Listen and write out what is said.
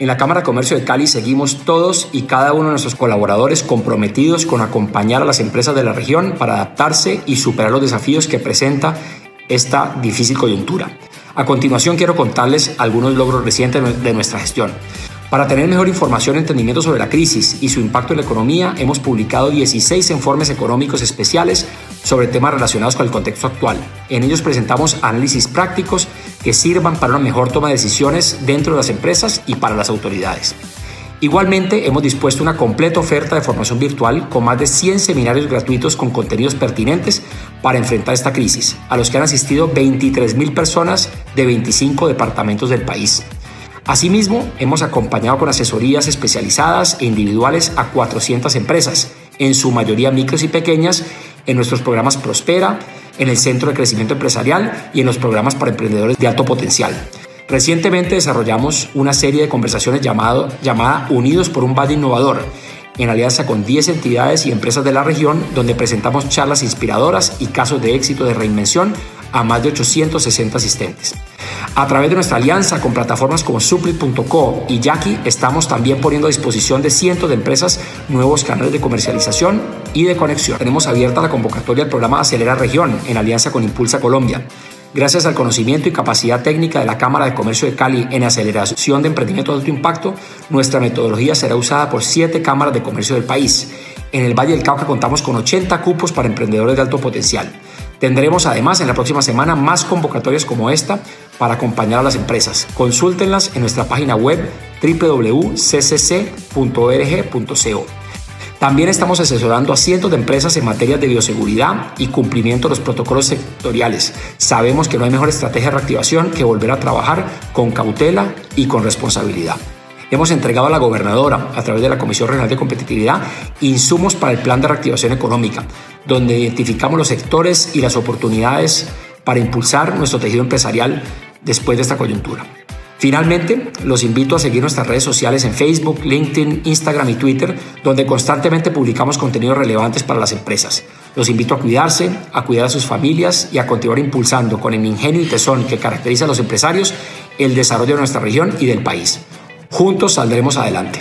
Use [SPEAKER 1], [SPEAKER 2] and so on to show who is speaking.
[SPEAKER 1] En la Cámara de Comercio de Cali seguimos todos y cada uno de nuestros colaboradores comprometidos con acompañar a las empresas de la región para adaptarse y superar los desafíos que presenta esta difícil coyuntura. A continuación quiero contarles algunos logros recientes de nuestra gestión. Para tener mejor información y entendimiento sobre la crisis y su impacto en la economía, hemos publicado 16 informes económicos especiales sobre temas relacionados con el contexto actual. En ellos presentamos análisis prácticos que sirvan para una mejor toma de decisiones dentro de las empresas y para las autoridades. Igualmente, hemos dispuesto una completa oferta de formación virtual con más de 100 seminarios gratuitos con contenidos pertinentes para enfrentar esta crisis, a los que han asistido 23.000 personas de 25 departamentos del país. Asimismo, hemos acompañado con asesorías especializadas e individuales a 400 empresas, en su mayoría micros y pequeñas, en nuestros programas Prospera, en el Centro de Crecimiento Empresarial y en los programas para emprendedores de alto potencial. Recientemente desarrollamos una serie de conversaciones llamado, llamada Unidos por un Valle Innovador, en alianza con 10 entidades y empresas de la región, donde presentamos charlas inspiradoras y casos de éxito de reinvención a más de 860 asistentes. A través de nuestra alianza con plataformas como Supli.co y Jackie, estamos también poniendo a disposición de cientos de empresas nuevos canales de comercialización y de conexión. Tenemos abierta la convocatoria del programa Acelera Región en alianza con Impulsa Colombia. Gracias al conocimiento y capacidad técnica de la Cámara de Comercio de Cali en aceleración de emprendimiento de alto impacto, nuestra metodología será usada por siete cámaras de comercio del país. En el Valle del Cauca contamos con 80 cupos para emprendedores de alto potencial. Tendremos además en la próxima semana más convocatorias como esta para acompañar a las empresas. Consúltenlas en nuestra página web www.ccc.org.co. También estamos asesorando a cientos de empresas en materia de bioseguridad y cumplimiento de los protocolos sectoriales. Sabemos que no hay mejor estrategia de reactivación que volver a trabajar con cautela y con responsabilidad. Hemos entregado a la gobernadora, a través de la Comisión Regional de Competitividad, insumos para el Plan de Reactivación Económica, donde identificamos los sectores y las oportunidades para impulsar nuestro tejido empresarial después de esta coyuntura. Finalmente, los invito a seguir nuestras redes sociales en Facebook, LinkedIn, Instagram y Twitter, donde constantemente publicamos contenidos relevantes para las empresas. Los invito a cuidarse, a cuidar a sus familias y a continuar impulsando con el ingenio y tesón que caracteriza a los empresarios el desarrollo de nuestra región y del país. Juntos saldremos adelante.